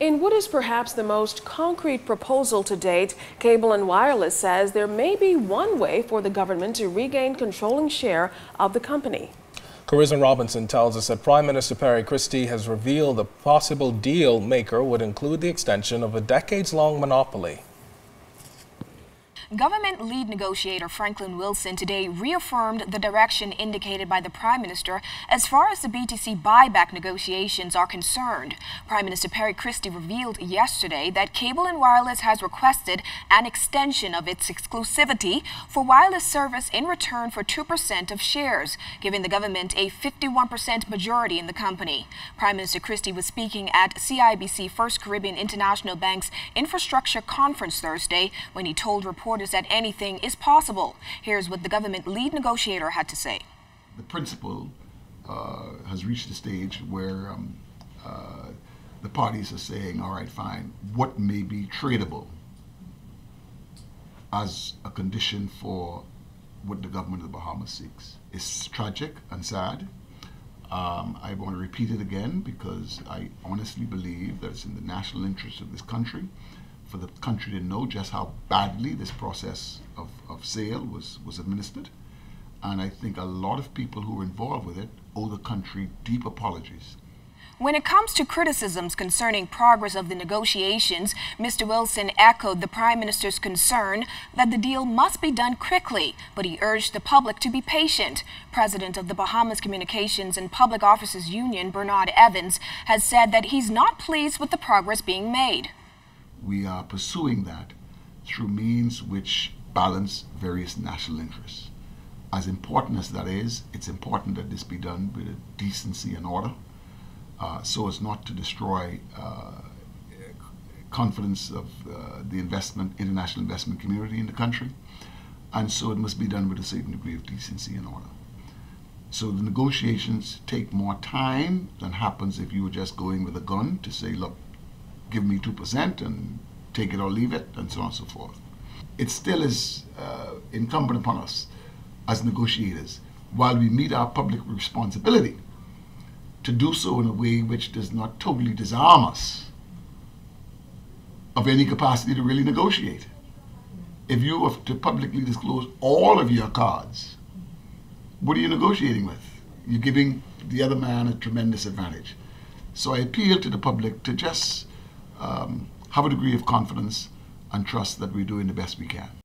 In what is perhaps the most concrete proposal to date, Cable and Wireless says there may be one way for the government to regain controlling share of the company. Carissa Robinson tells us that Prime Minister Perry Christie has revealed the possible deal maker would include the extension of a decades-long monopoly. Government lead negotiator Franklin Wilson today reaffirmed the direction indicated by the Prime Minister as far as the BTC buyback negotiations are concerned. Prime Minister Perry Christie revealed yesterday that Cable and Wireless has requested an extension of its exclusivity for wireless service in return for 2% of shares, giving the government a 51% majority in the company. Prime Minister Christie was speaking at CIBC First Caribbean International Bank's infrastructure conference Thursday when he told reporters that anything is possible. Here's what the government lead negotiator had to say. The principle uh, has reached a stage where um, uh, the parties are saying, all right, fine, what may be tradable as a condition for what the government of the Bahamas seeks. It's tragic and sad. Um, I want to repeat it again because I honestly believe that it's in the national interest of this country for the country to know just how badly this process of, of sale was, was administered. And I think a lot of people who were involved with it owe the country deep apologies. When it comes to criticisms concerning progress of the negotiations, Mr. Wilson echoed the Prime Minister's concern that the deal must be done quickly, but he urged the public to be patient. President of the Bahamas Communications and Public Officers Union, Bernard Evans, has said that he's not pleased with the progress being made we are pursuing that through means which balance various national interests. As important as that is, it's important that this be done with decency and order uh, so as not to destroy uh, confidence of uh, the investment, international investment community in the country. And so it must be done with a certain degree of decency and order. So the negotiations take more time than happens if you were just going with a gun to say, look, give me 2% and take it or leave it, and so on and so forth. It still is uh, incumbent upon us as negotiators, while we meet our public responsibility, to do so in a way which does not totally disarm us of any capacity to really negotiate. If you were to publicly disclose all of your cards, what are you negotiating with? You're giving the other man a tremendous advantage. So I appeal to the public to just um, have a degree of confidence and trust that we're doing the best we can.